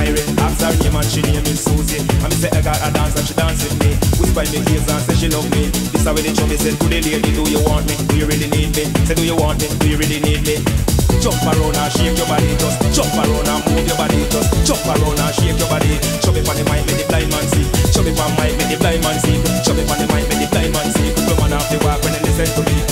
Irene, ask her name and she name is Susie. And me say I got a dance and she dance with me. Whisper in me ears and say she love me. This how the chubby said to the lady, do you want me? Do you really need me? Say do you want me? Do you really need me? Jump around and shake your body, just jump around and move your body, just jump around and shake your body. Chubby on the mind, make the blind man see. Chubby on mind, make the blind man see. Chubby on the mind, make the blind man see. Good woman off the walk when they listen to me.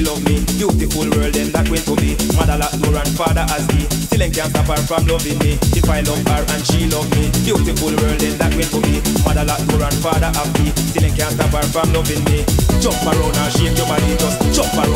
Love me, beautiful world then that going to be. Mother lock door and father as me, still ain't can't stop her from loving me. If I love her and she love me, beautiful world then that going to be. Mother lock door and father of me, still ain't can't stop her from loving me. Jump around and shake your body, just jump around